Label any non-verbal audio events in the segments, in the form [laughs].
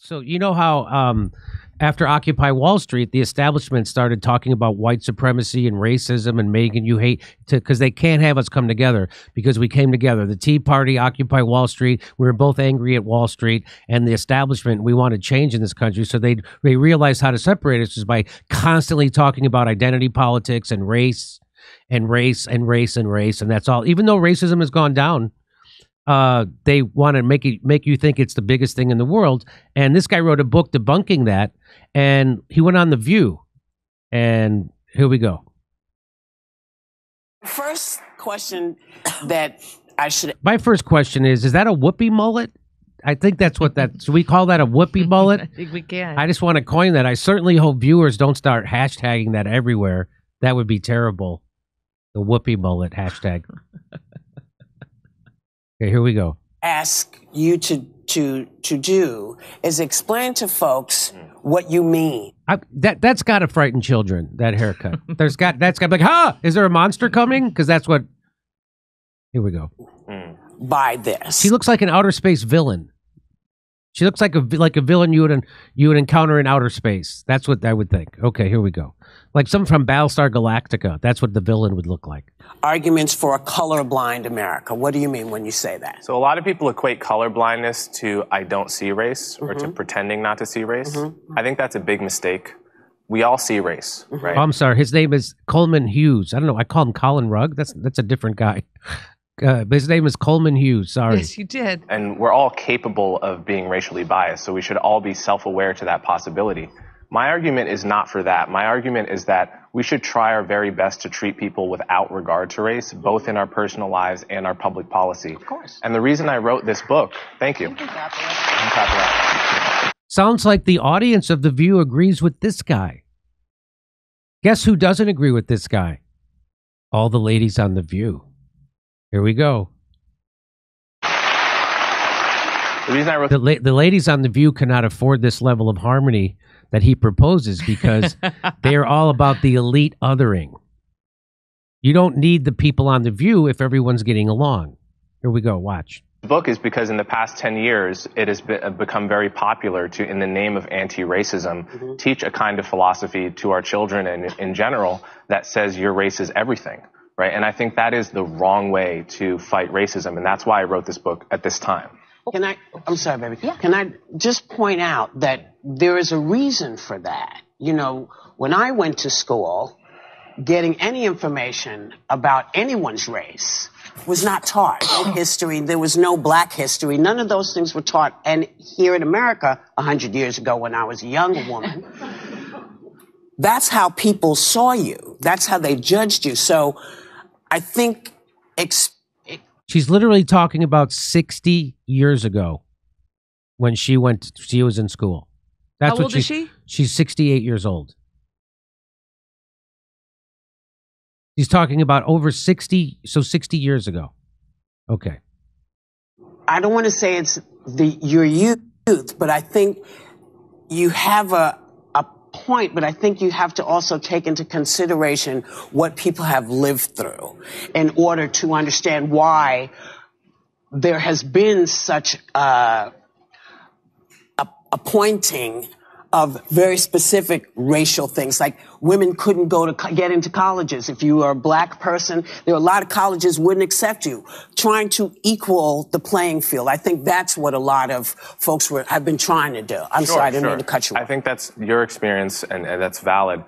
So you know how um, after Occupy Wall Street, the establishment started talking about white supremacy and racism and Megan, you hate because they can't have us come together because we came together. The Tea Party, Occupy Wall Street. We were both angry at Wall Street and the establishment. We wanted change in this country, so they they realized how to separate us is by constantly talking about identity politics and race and race and race and race, and that's all. Even though racism has gone down uh, they want to make it make you think it's the biggest thing in the world. And this guy wrote a book debunking that, and he went on the View, and here we go. First question that I should. My first question is: Is that a Whoopi mullet? I think that's what that. So we call that a Whoopi mullet. [laughs] I think we can. I just want to coin that. I certainly hope viewers don't start hashtagging that everywhere. That would be terrible. The Whoopi mullet hashtag. Okay, here we go. Ask you to to to do is explain to folks what you mean. I, that that's got to frighten children. That haircut. [laughs] There's got that's got like, huh? Is there a monster coming? Because that's what. Here we go. Mm. by this. She looks like an outer space villain. She looks like a like a villain you would you would encounter in outer space. That's what I would think. Okay, here we go. Like someone from Battlestar Galactica. That's what the villain would look like. Arguments for a colorblind America. What do you mean when you say that? So a lot of people equate colorblindness to I don't see race or Mm-hmm. to pretending not to see race. I think that's a big mistake. We all see race, Mm-hmm. right? Oh, I'm sorry. His name is Coleman Hughes. I don't know. I call him Collin Rugg. That's that's a different guy. [laughs] Uh, but his name is Coleman Hughes. Sorry. yes, you did. and we're all capable of being racially biased, so we should all be self-aware to that possibility. My argument is not for that. My argument is that we should try our very best to treat people without regard to race, both in our personal lives and our public policy. Of course. And the reason I wrote this book, thank you. I'm clapping up. Sounds like the audience of The View agrees with this guy. Guess who doesn't agree with this guy? All the ladies on The View. Here we go. The reason I wrote The, la- the ladies on The View cannot afford this level of harmony that he proposes because [laughs] they are all about the elite othering. You don't need the people on The View if everyone's getting along. Here we go. Watch. the book is because in the past 10 years, it has be- uh, become very popular to, in the name of anti-racism, teach a kind of philosophy to our children and in general that says your race is everything, right? And I think that is the wrong way to fight racism. And that's why I wrote this book at this time. Can I? I'm sorry, baby. Can I just point out that there is a reason for that? You know, when I went to school, getting any information about anyone's race was not taught. No [coughs] history. There was no black history. None of those things were taught. And here in America, a hundred years ago, when I was a young woman, [laughs] that's how people saw you. That's how they judged you. So, I think. Ex- She's literally talking about 60 years ago when she went she was in school. That's How what old is she? She's 68 years old. He's talking about over 60 so 60 years ago. Okay. I don't want to say it's the your youth, but I think you have a a point, but I think you have to also take into consideration what people have lived through in order to understand why there has been such uh, a, a, a pointing of very specific racial things, like women couldn't go to co- get into colleges. If you were a black person, there were a lot of colleges wouldn't accept you. Trying to equal the playing field. I think that's what a lot of folks were have been trying to do. I'm Sure, sorry, I didn't sure. mean to cut you I think that's your experience and, and that's valid.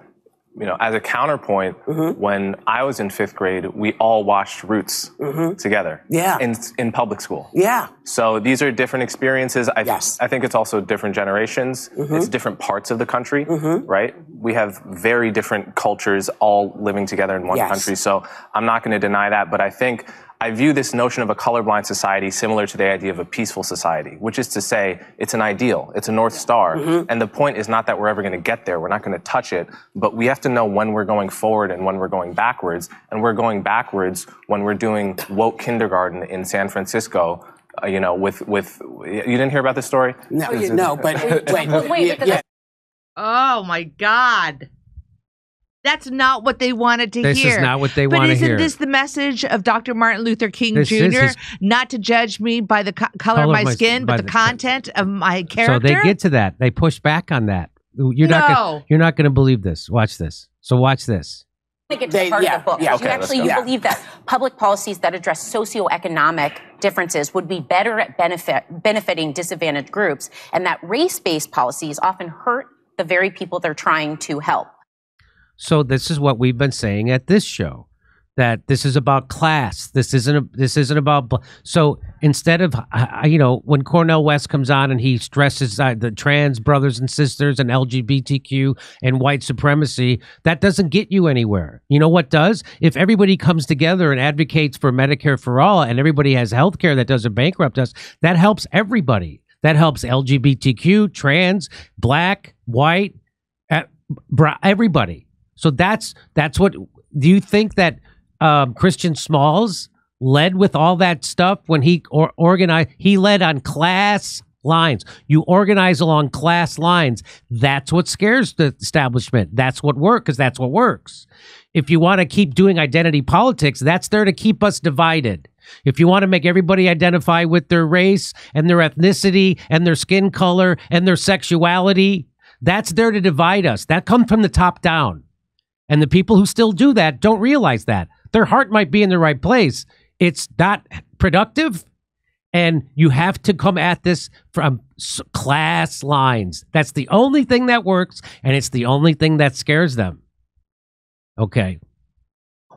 You know, as a counterpoint, Mm-hmm. when I was in fifth grade, we all watched Roots together. Mm-hmm. Yeah. In, in public school. yeah. So these are different experiences. I, Yes. I think it's also different generations. Mm-hmm. It's different parts of the country, right? We have very different cultures all living together in one Yes. country. So I'm not going to deny that. But I think I view this notion of a colorblind society similar to the idea of a peaceful society, which is to say it's an ideal, it's a North Star. Mm-hmm. And the point is not that we're ever going to get there. We're not going to touch it. But we have to know when we're going forward and when we're going backwards. And we're going backwards when we're doing woke kindergarten in San Francisco uh, you know, with with you didn't hear about this story? No, you, no, but [laughs] wait, Wait, yeah, but yeah. Oh my God. That's not what they wanted to This hear. is not what they but want to hear. But isn't this the message of Dr. Martin Luther King This Jr.? his- Not to judge me by the co- color, of my, skin, but the, content of my character. So they get to that. They push back on that. You're not gonna, you're not going to believe this. Watch this. So watch this. to get to They- the heart yeah, of the book. yeah. you Okay, let's actually you Yeah. believe that public policies that address socioeconomic differences would be better at benefit, benefiting disadvantaged groups, and that race-based policies often hurt the very people they're trying to help. So this is what we've been saying at this show that this is about class. This isn't a, this isn't about bl- so instead of you know when Cornel West comes on and he stresses uh, the trans brothers and sisters and LGBTQ and white supremacy, that doesn't get you anywhere. You know what does? If everybody comes together and advocates for Medicare for all and everybody has health care that doesn't bankrupt us, that helps everybody. That helps LGBTQ, trans, black, white, uh, everybody. So that's that's what. Do you think that um, Christian Smalls led with all that stuff when he or organized? He led on class lines. You organize along class lines. That's what scares the establishment. That's what works because that's what works. If you want to keep doing identity politics, that's there to keep us divided. If you want to make everybody identify with their race and their ethnicity and their skin color and their sexuality, that's there to divide us. That comes from the top down. And the people who still do that don't realize that. Their heart might be in the right place. It's not productive. And you have to come at this from class lines. That's the only thing that works. And it's the only thing that scares them. Okay.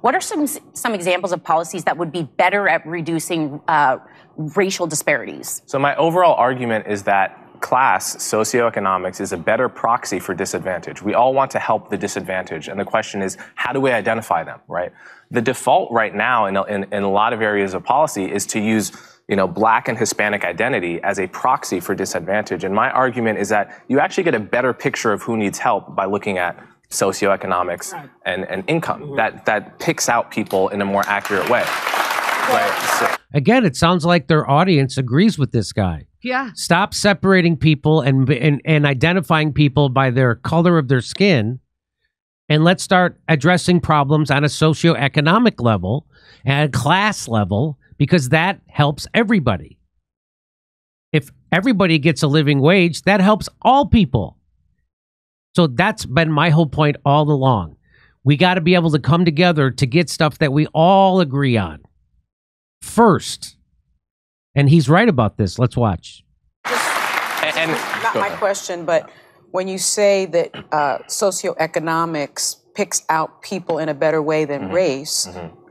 What are some some examples of policies that would be better at reducing uh, racial disparities? So my overall argument is that class, socioeconomics, is a better proxy for disadvantage. We all want to help the disadvantaged, and the question is, how do we identify them, right? The default right now in a, in, in a lot of areas of policy is to use you know, black and Hispanic identity as a proxy for disadvantage. And my argument is that you actually get a better picture of who needs help by looking at socioeconomics and, and income. That, that picks out people in a more accurate way. Right. So, Again, it sounds like their audience agrees with this guy. yeah. Stop separating people and, and, and identifying people by their color of their skin. And let's start addressing problems on a socioeconomic level and a class level because that helps everybody. If everybody gets a living wage, that helps all people. So that's been my whole point all along. We got to be able to come together to get stuff that we all agree on first. And he's right about this. Let's watch. and, and Not my ahead. question, but when you say that uh, socioeconomics picks out people in a better way than Mm-hmm. race,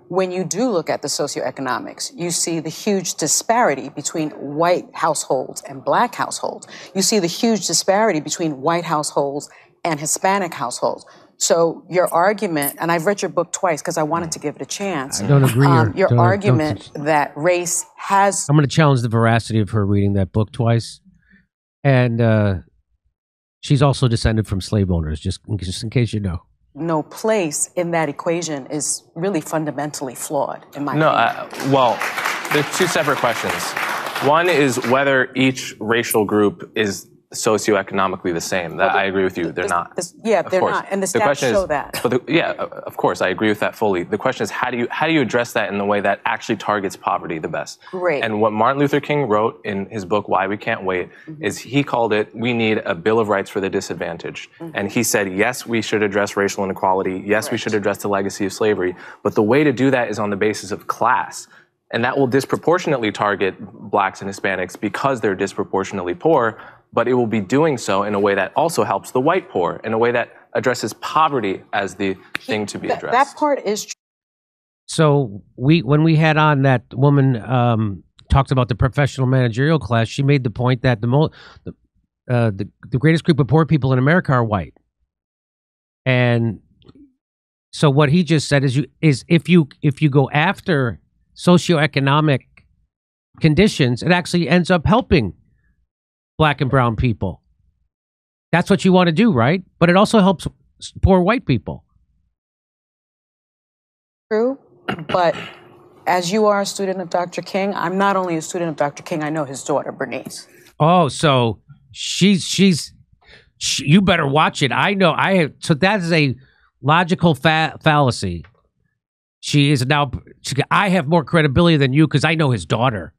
when you do look at the socioeconomics, you see the huge disparity between white households and black households. You see the huge disparity between white households and Hispanic households. So your argument, and I've read your book twice because I wanted to give it a chance. I don't agree. Um, your don't- don't- argument that race has I'm going to challenge the veracity of her reading that book twice, and uh, she's also descended from slave owners. Just in, just in case you know. no place in that equation is really fundamentally flawed, in my No, opinion. uh, well, there's two separate questions. One is whether each racial group is socioeconomically the same. That I agree with you. They're this- not. this- yeah, they're course. not, and the stats question show is, that. But the, yeah, of course, I agree with that fully. The question is, how do you how do you address that in the way that actually targets poverty the best? Great. And what Martin Luther King wrote in his book Why We Can't Wait Mm-hmm. is he called it "We need a Bill of Rights for the Disadvantaged," Mm-hmm. and he said, yes, we should address racial inequality. Yes, we should address the legacy of slavery. But the way to do that is on the basis of class. And that will disproportionately target blacks and Hispanics because they're disproportionately poor, but it will be doing so in a way that also helps the white poor, in a way that addresses poverty as the thing to be That, addressed. that part is true. So we when we had on that woman um, talked about the professional managerial class, she made the point that the mo- the, uh, the the greatest group of poor people in America are white, and so what he just said is you is if you if you go after socioeconomic conditions, it actually ends up helping black and brown people. That's what you want to do, right? But it also helps poor white people. true, but as you are a student of Dr. King, I'm not only a student of Dr. King, I know his daughter, Bernice. Oh, so she's she's she, you better watch it. I know I have so that is a logical fa- fallacy. She is now. She, I have more credibility than you because I know his daughter.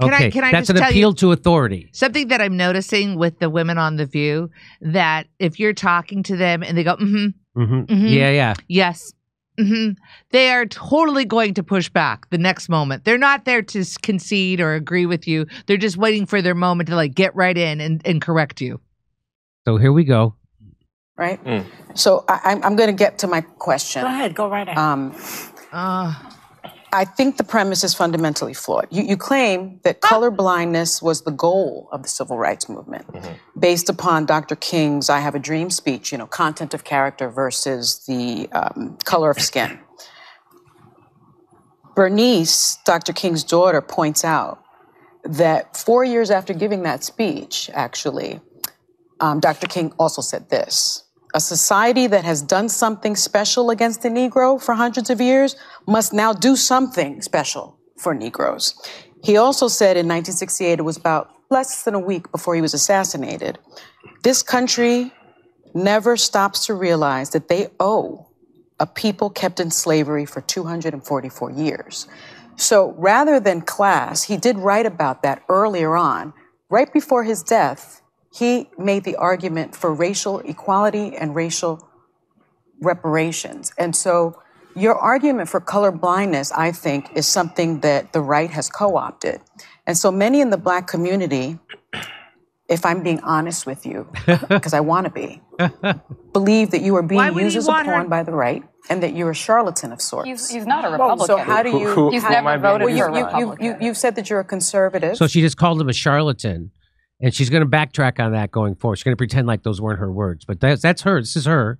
Can I- can I that's just an tell appeal you- to authority. Something that I'm noticing with the women on The View that if you're talking to them and they go, mm-hmm, hmm Mhm. Yeah, yeah. yes, hmm they are totally going to push back the next moment. They're not there to concede or agree with you. They're just waiting for their moment to like get right in and, and correct you. So here we go. right? Mm. So I, I'm, I'm going to get to my question. Go ahead, go right ahead. Um, Uh, I think the premise is fundamentally flawed. You, you claim that color blindness was the goal of the civil rights movement, based upon Dr. King's "I Have a Dream" speech. You know, content of character versus the um, color of skin. Bernice, Dr. King's daughter, points out that four years after giving that speech, actually, um, Dr. King also said this A society that has done something special against the Negro for hundreds of years must now do something special for Negroes. He also said in 1968, it was about less than a week before he was assassinated, this country never stops to realize that they owe a people kept in slavery for 244 years. So rather than class, he did write about that earlier on. Right before his death, he made the argument for racial equality and racial reparations. And so your argument for color blindness, I think, is something that the right has co opted. And so many in the black community, if I'm being honest with you, [laughs] because I want to be, believe that you are being used as a want her- pawn by the right and that you're a charlatan of sorts. He's, he's not a Republican. so how do you? who- He's who never am I being voted well, you, for a you, you, Republican. you, you've said that you're a conservative. So she just called him a charlatan, and she's going to backtrack on that going forward. She's going to pretend like those weren't her words, but that's that's her. This is her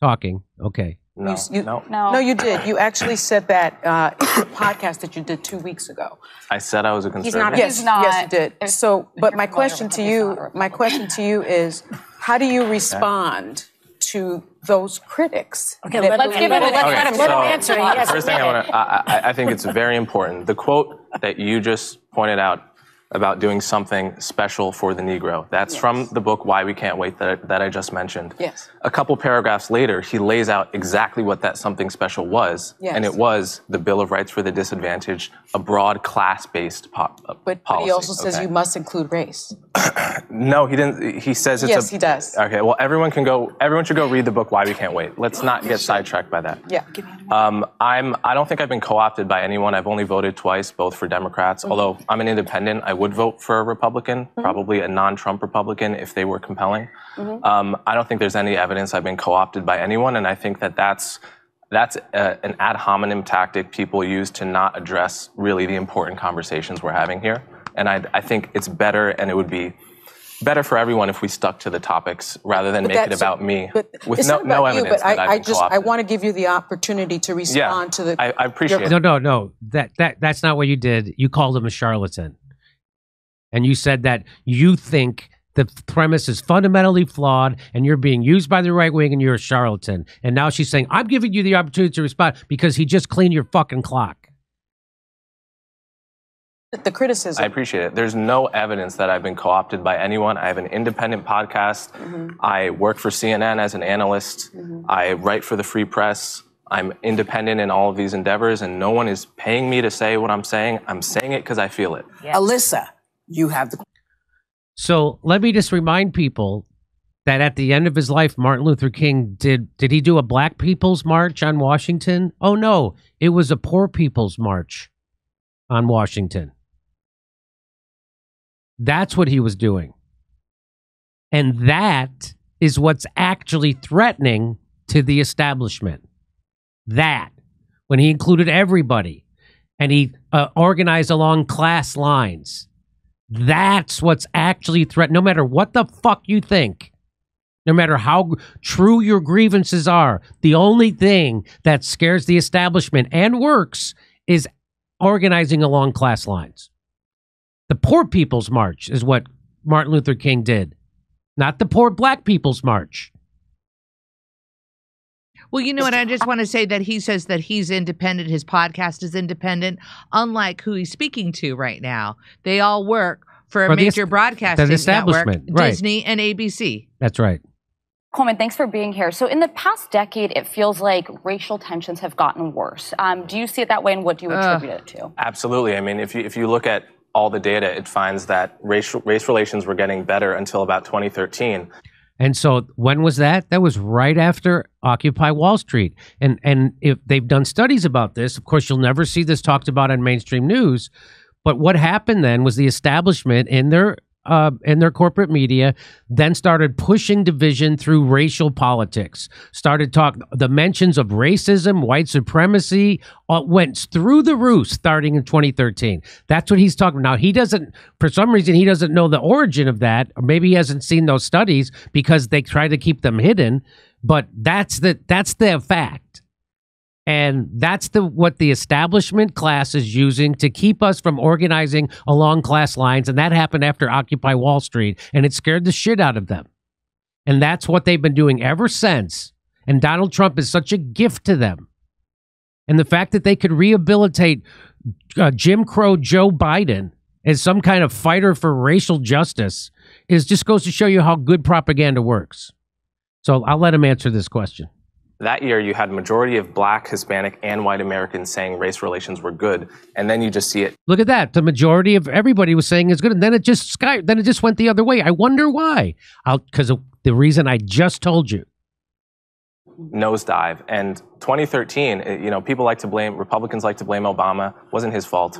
talking. Okay. No, you- no. no. no, you did. You actually said that uh, in the [coughs] podcast that you did two weeks ago. I said I was a not conservative. a- Yes, He's not. yes, you did. If- So, but my question to you, my question to you is, how do you respond to those critics? Okay, let- Let's give him, let's Okay, let him, so him answer. He the has first thing I a want to, I, I- I think it's very important. The quote that you just pointed out about doing something special for the Negro. That's from the book Why We Can't Wait that I, that I just mentioned. Yes. A couple paragraphs later, he lays out exactly what that something special was, Yes. and it was the Bill of Rights for the Disadvantaged, a broad class-based po- uh, But, but he also says okay? you must include race. [clears throat] No, he didn't. He says it's Yes, a. he does. Okay, well, everyone can go. Everyone should go read the book Why We Can't Wait. Let's not get sidetracked by that. Yeah. Um, I'm. I don't think I've been co-opted by anyone. I've only voted twice, both for Democrats. Mm-hmm. Although I'm an independent, I would vote for a Republican, probably a non-Trump Republican if they were compelling. Mm-hmm. Um, I don't think there's any evidence I've been co-opted by anyone, and I think that that's that's a, an ad hominem tactic people use to not address really the important conversations we're having here. And I, I think it's better, and it would be better for everyone if we stuck to the topics rather than But make it that's- about me But with it's no, not no about you, evidence but that I, I've I been just I co-opted. want to give you the opportunity to respond to the. I, I appreciate it. No, no, no. That that that's not what you did. You called him a charlatan, and you said that you think the premise is fundamentally flawed, and you're being used by the right wing, and you're a charlatan. And now she's saying, "I'm giving you the opportunity to respond because he just cleaned your fucking clock." the criticism. I appreciate it. There's no evidence that I've been co-opted by anyone. I have an independent podcast. Mm-hmm. I work for CNN as an analyst. I write for the Free Press. I'm independent in all of these endeavors, and no one is paying me to say what I'm saying. I'm saying it because I feel it. Alyssa, you have the So let me just remind people that at the end of his life, Martin Luther King did did he do a Black People's March on Washington? Oh no, it was a Poor People's March on Washington. That's what he was doing. And that is what's actually threatening to the establishment. That, when he included everybody and he uh, organized along class lines, that's what's actually threatened. No matter what the fuck you think, no matter how true your grievances are, the only thing that scares the establishment and works is organizing along class lines. The Poor People's March is what Martin Luther King did, not the Poor Black People's March. Well, you know what? I just want to say that he says that he's independent. His podcast is independent, unlike who he's speaking to right now. They all work for a For major est- broadcasting the establishment, network, right. Disney and ABC. That's right. Coleman, thanks for being here. So, in the past decade, it feels like racial tensions have gotten worse. Um, do you see it that way, and what do you attribute it to? Absolutely. I mean, if you, if you look at all the data, it finds that race, race relations were getting better until about 2013. And so when was that? That was right after Occupy Wall Street. And and if they've done studies about this, of course you'll never see this talked about on mainstream news. But what happened then was the establishment in their uh, in their corporate media then started pushing division through racial politics. Started talk the mentions of racism white supremacy uh, went through the roof starting in 2013 that's what he's talking about now he doesn't for some reason he doesn't know the origin of that or maybe he hasn't seen those studies because they try to keep them hidden but that's the that's the fact and that's the what the establishment class is using to keep us from organizing along class lines. And that happened after Occupy Wall Street, and it scared the shit out of them. And that's what they've been doing ever since. And Donald Trump is such a gift to them. And the fact that they could rehabilitate uh, Jim Crow Joe Biden as some kind of fighter for racial justice is just goes to show you how good propaganda works. So I'll let him answer this question. That year, you had majority of black, Hispanic, and white Americans saying race relations were good, and then you just see it. Look at that. The majority of everybody was saying it's good, and then it just sky. Then it just went the other way. I wonder why. I'll because of the reason I just told you. Nosedive. And 2013, it- you know, people like to blame Republicans like to blame Obama. wasn't his fault.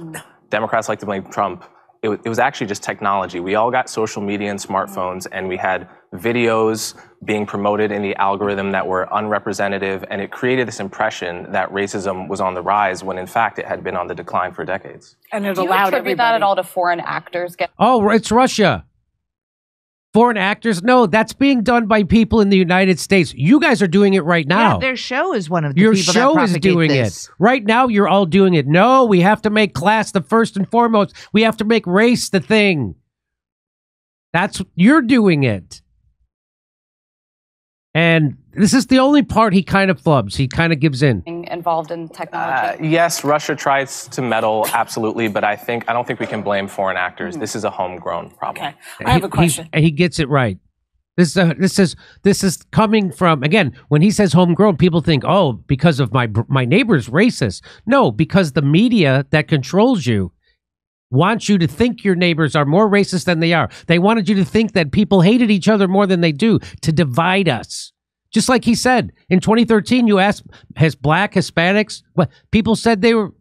Democrats like to blame Trump. It, it was actually just technology. We all got social media and smartphones, and we had videos being promoted in the algorithm that were unrepresentative, and it created this impression that racism was on the rise when in fact it had been on the decline for decades. And it Do you allowed attribute that at all to foreign actors get Oh, it's Russia. Foreign actors? No, that's being done by people in the United States. You guys are doing it right now. Yeah, their show is one of the Your show is doing this. it. Right now, you're all doing it. No, we have to make class the first and foremost. We have to make race the thing. That's you're doing it. And this is the only part he kind of flubs. He kind of gives in. involved in Uh, technology? yes, Russia tries to meddle, absolutely, but I think I don't think we can blame foreign actors. This is a homegrown problem. Okay. I have a question. He, he gets it right. This uh, this is this is coming from again when he says homegrown, people think, oh, because of my my neighbor's racist. No, because the media that controls you wants you to think your neighbors are more racist than they are. They wanted you to think that people hated each other more than they do to divide us. Just like he said in 2013, you asked, has black Hispanics? What people said they were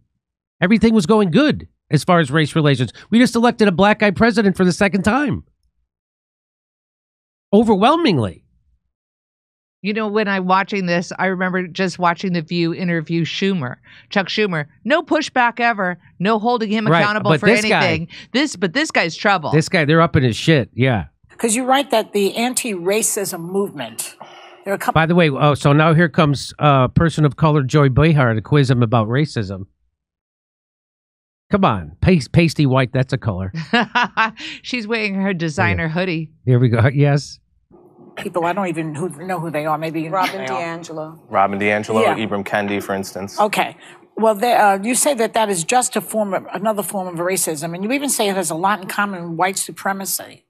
everything was going good as far as race relations. We just elected a black guy president for the second time. Overwhelmingly. You know, when I'm watching this, I remember just watching The View interview Schumer, Chuck Schumer. No pushback ever. No holding him Right, accountable but for this guy- anything. this, but this guy's trouble. This guy, they're up in his shit. Yeah. Because you write that the anti-racism movement. There are a couple. By the way, oh, so now here comes a uh, person of color, Joy Behar, to quiz him about racism. Come on, Pas- pasty white. That's a color. [laughs] She's wearing her designer hoodie. Here we go. [laughs] Yes. People I don't even who, know who they are. Maybe you Robin they are. DiAngelo. Robin DiAngelo, Yeah. Ibram Kendi, for instance. Okay. Well, there, uh, you say that that is just a form of another form of racism, and you even say it has a lot in common with white supremacy.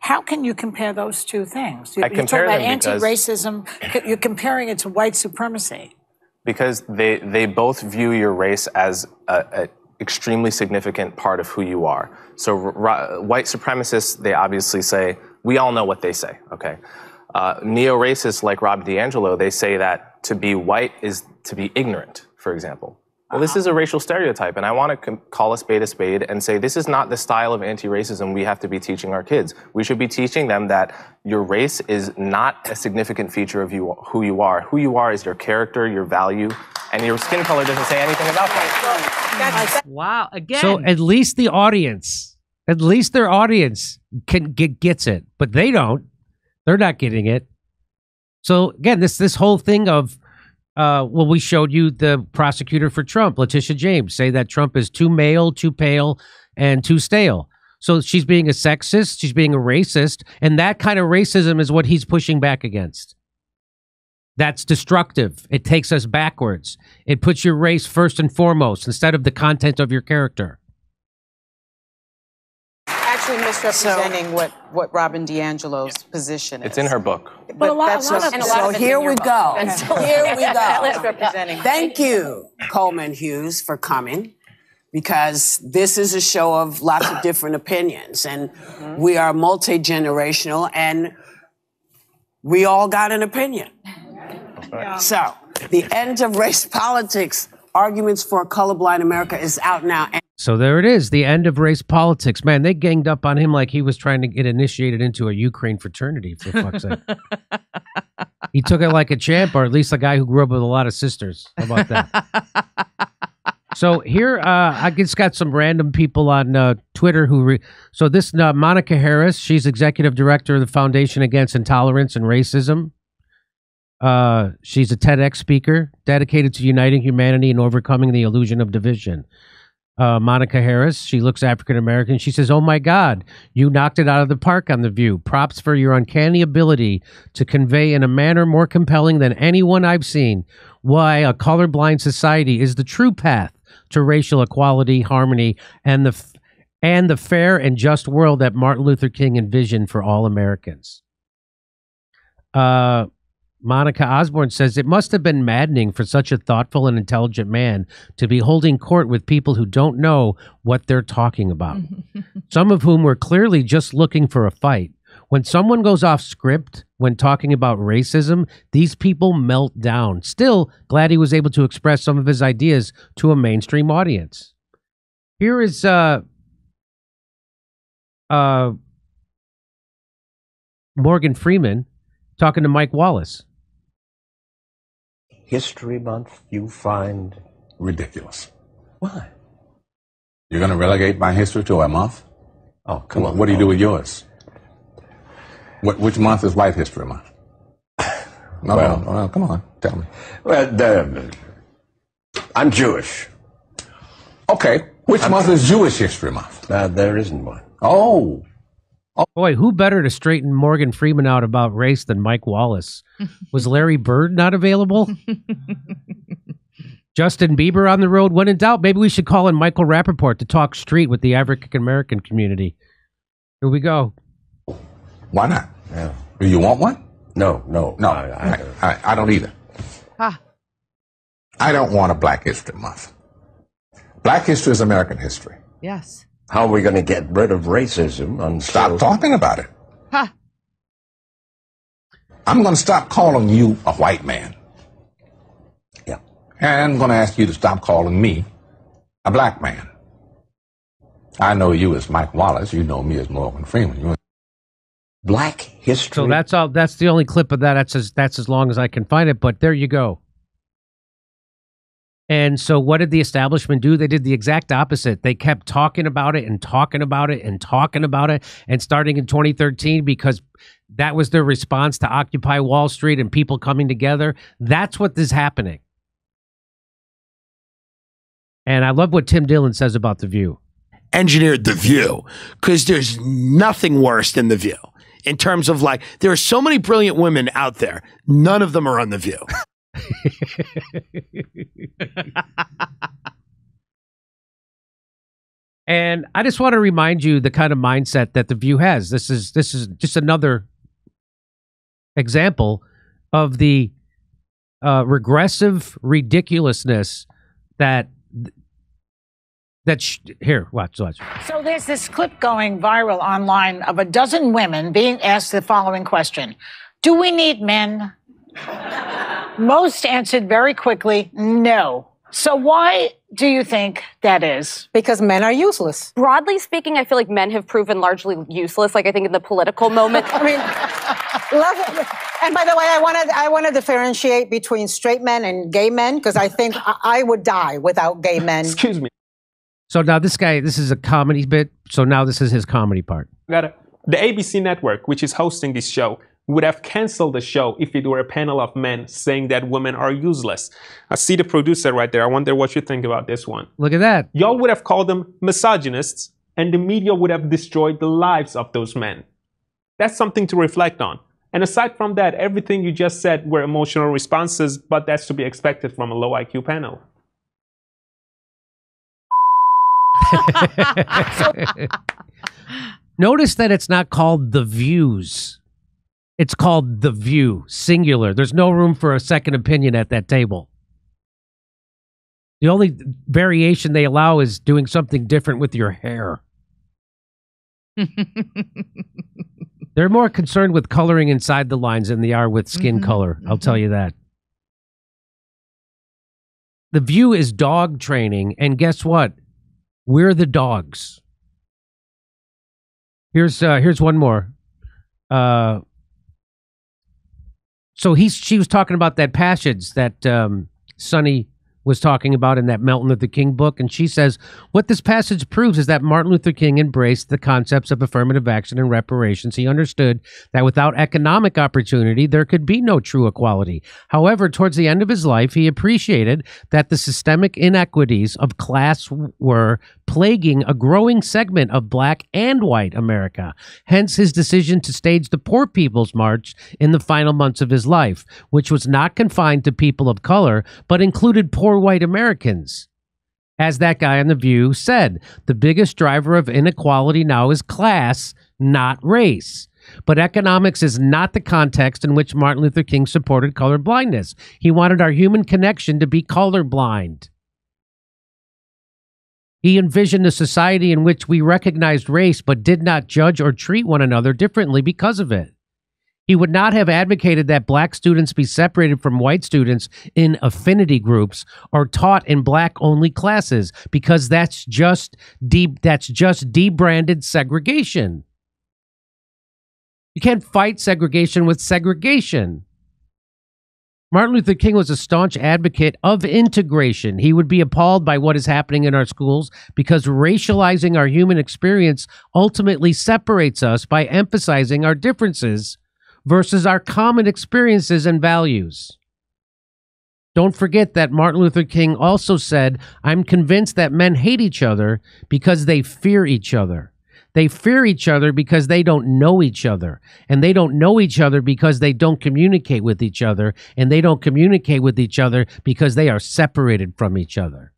How can you compare those two things? You, I you compare talk about them because- anti-racism. You're comparing it to white supremacy. because they they both view your race as a, a extremely significant part of who you are. So r- white supremacists, they obviously say we all know what they say. Okay, uh, neo-racists like Rob DiAngelo, they say that to be white is to be ignorant. For example. Well, this is a racial stereotype, and I want to com- call a spade a spade and say this is not the style of anti-racism we have to be teaching our kids. We should be teaching them that your race is not a significant feature of you, who you are. Who you are is your character, your value, and your skin color doesn't say anything about that. Wow. Again. So at least the audience, at least their audience can get gets it, but they don't. They're not getting it. So again, this this whole thing of uh, well, we showed you the prosecutor for Trump, Letitia James, say that Trump is too male, too pale, and too stale. So she's being a sexist, she's being a racist, and that kind of racism is what he's pushing back against. That's destructive. It takes us backwards. It puts your race first and foremost instead of the content of your character. Actually misrepresenting what, what Robin DiAngelo's position is. It's in her book. But a lot- that's a lot just- of- So here [laughs] we go. Here we go. Thank you, Coleman Hughes, for coming because this is a show of lots of different opinions and mm-hmm. we are multi generational and we all got an opinion. So, the end of race politics arguments for a colorblind America is out now. And So there it is, the end of race politics. Man, they ganged up on him like he was trying to get initiated into a Ukraine fraternity, for fuck's sake. [laughs] he took it like a champ, or at least a guy who grew up with a lot of sisters. How about that? [laughs] so here, uh, I just got some random people on uh, Twitter who. Re- so this uh, Monica Harris, she's executive director of the Foundation Against Intolerance and Racism. Uh, she's a TEDx speaker dedicated to uniting humanity and overcoming the illusion of division uh, Monica Harris. She looks African American. She says, Oh my God, you knocked it out of the park on The View. Props for your uncanny ability to convey in a manner more compelling than anyone I've seen why a colorblind society is the true path to racial equality, harmony, and the, f- and the fair and just world that Martin Luther King envisioned for all Americans. Uh, Monica Osborne says it must have been maddening for such a thoughtful and intelligent man to be holding court with people who don't know what they're talking about, [laughs] some of whom were clearly just looking for a fight. When someone goes off script when talking about racism, these people melt down. Still, glad he was able to express some of his ideas to a mainstream audience. Here is uh uh Morgan Freeman talking to Mike Wallace. History Month you find ridiculous. why? You're going to relegate my history to a month? Oh, come What, on. what do you do with yours? What, which month is White History Month? [sighs] No, Well- no, no, come on, tell me. Well, the, I'm Jewish. Okay, which month is Jewish History Month? Uh, there isn't one. Oh, Boy, who better to straighten Morgan Freeman out about race than Mike Wallace? [laughs] Was Larry Bird not available? [laughs] Justin Bieber on the road. When in doubt, maybe we should call in Michael Rapaport to talk street with the African American community. Here we go. why not? Yeah. Do you want one? No, no. No, I, I, I, I, I don't either. Ah. I don't want a Black History Month. Black history is American history. Yes. How are we going to get rid of racism until... Stop talking about it. Ha. I'm going to stop calling you a white man. Yeah. And I'm going to ask you to stop calling me a black man. I know you as Mike Wallace. You know me as Morgan Freeman. You- Black history. So that's all. That's the only clip of that. That's as that's as long as I can find it. But there you go. And so, what did the establishment do? They did the exact opposite. They kept talking about it and talking about it and talking about it. And starting in 2013, because that was their response to Occupy Wall Street and people coming together. That's what is happening. And I love what Tim Dillon says about The View. engineered The View because there's nothing worse than The View. In terms of like, there are so many brilliant women out there. None of them are on The View. [laughs] And I just want to remind you the kind of mindset that the View has. This is this is just another example of the uh, regressive ridiculousness that that sh- here watch watch. So there's this clip going viral online of a dozen women being asked the following question Do we need men? Most answered very quickly, no. So why do you think that is? Because men are useless. Broadly speaking, I feel like men have proven largely useless. Like I think in the political moment. [laughs] I mean, love, it. and by the way, I want to I want to differentiate between straight men and gay men because I think I, I would die without gay men. Excuse me. So now this guy, this is a comedy bit. So now this is his comedy part. Got it. The ABC network, which is hosting this show, would have canceled the show if it were a panel of men saying that women are useless. I see the producer right there. I wonder what you think about this one. Look at that. Y'all would have called them misogynists, and the media would have destroyed the lives of those men. That's something to reflect on. And aside from that, everything you just said were emotional responses, but that's to be expected from a low IQ panel. [laughs] Notice that it's not called the views. It's called the view, singular. There's no room for a second opinion at that table. The only variation they allow is doing something different with your hair. [laughs] They're more concerned with coloring inside the lines than they are with skin Mhm, color. I'll tell you that. The view is dog training, and guess what? We're the dogs. Here's uh, here's one more. Uh, so he's she was talking about that passage that um, Sunny was talking about in that Martin Luther King book, and she says what this passage proves is that Martin Luther King embraced the concepts of affirmative action and reparations. He understood that without economic opportunity, there could be no true equality. However, towards the end of his life, he appreciated that the systemic inequities of class were plaguing a growing segment of black and white America. Hence his decision to stage the Poor People's March in the final months of his life, which was not confined to people of color, but included poor white Americans. As that guy on The View said, the biggest driver of inequality now is class, not race. But economics is not the context in which Martin Luther King supported color blindness. He wanted our human connection to be colorblind. He envisioned a society in which we recognized race but did not judge or treat one another differently because of it. He would not have advocated that black students be separated from white students in affinity groups or taught in black only classes because that's just that's just debranded segregation. You can't fight segregation with segregation. Martin Luther King was a staunch advocate of integration. He would be appalled by what is happening in our schools because racializing our human experience ultimately separates us by emphasizing our differences versus our common experiences and values. Don't forget that Martin Luther King also said, I'm convinced that men hate each other because they fear each other. They fear each other because they don't know each other. And they don't know each other because they don't communicate with each other. And they don't communicate with each other because they are separated from each other.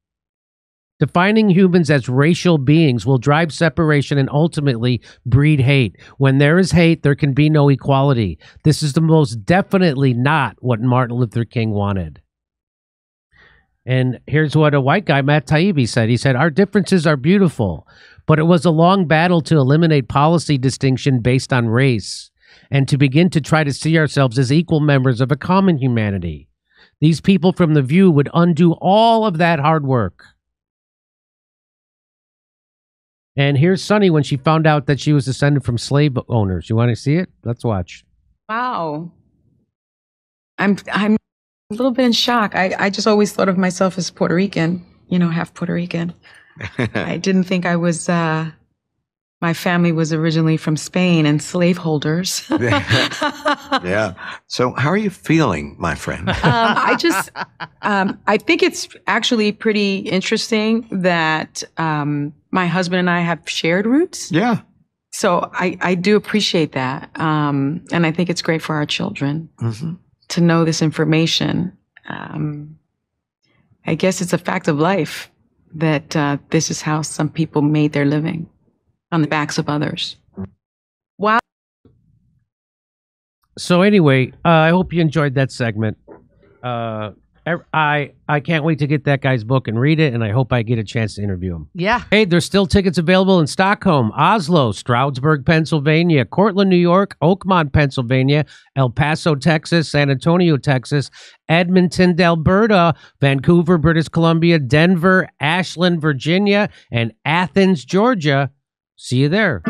Defining humans as racial beings will drive separation and ultimately breed hate. When there is hate, there can be no equality. This is the most definitely not what Martin Luther King wanted. And here's what a white guy, Matt Taibbi, said. He said, Our differences are beautiful, but it was a long battle to eliminate policy distinction based on race and to begin to try to see ourselves as equal members of a common humanity. These people from The View would undo all of that hard work. And here's Sunny when she found out that she was descended from slave owners. You want to see it? Let's watch. Wow. I'm I'm a little bit in shock. I, I just always thought of myself as Puerto Rican, you know, half Puerto Rican. [laughs] I didn't think I was uh my family was originally from Spain and slaveholders. [laughs] um, yeah. So, how are you feeling, my friend? I just um, I think it's actually pretty interesting that um, my husband and I have shared roots. Yeah. So I, I do appreciate that. Um, and I think it's great for our children Mhm. To know this information. Um, I guess it's a fact of life that uh, this is how some people made their living on the backs of others. Wow. So anyway, uh, I hope you enjoyed that segment. Uh, I I can't wait to get that guy's book and read it, and I hope I get a chance to interview him. Yeah. Hey, there's still tickets available in Stockholm, Oslo, Stroudsburg, Pennsylvania, Cortland, New York, Oakmont, Pennsylvania, El Paso, Texas, San Antonio, Texas, Edmonton, Alberta, Vancouver, British Columbia, Denver, Ashland, Virginia, and Athens, Georgia. See you there.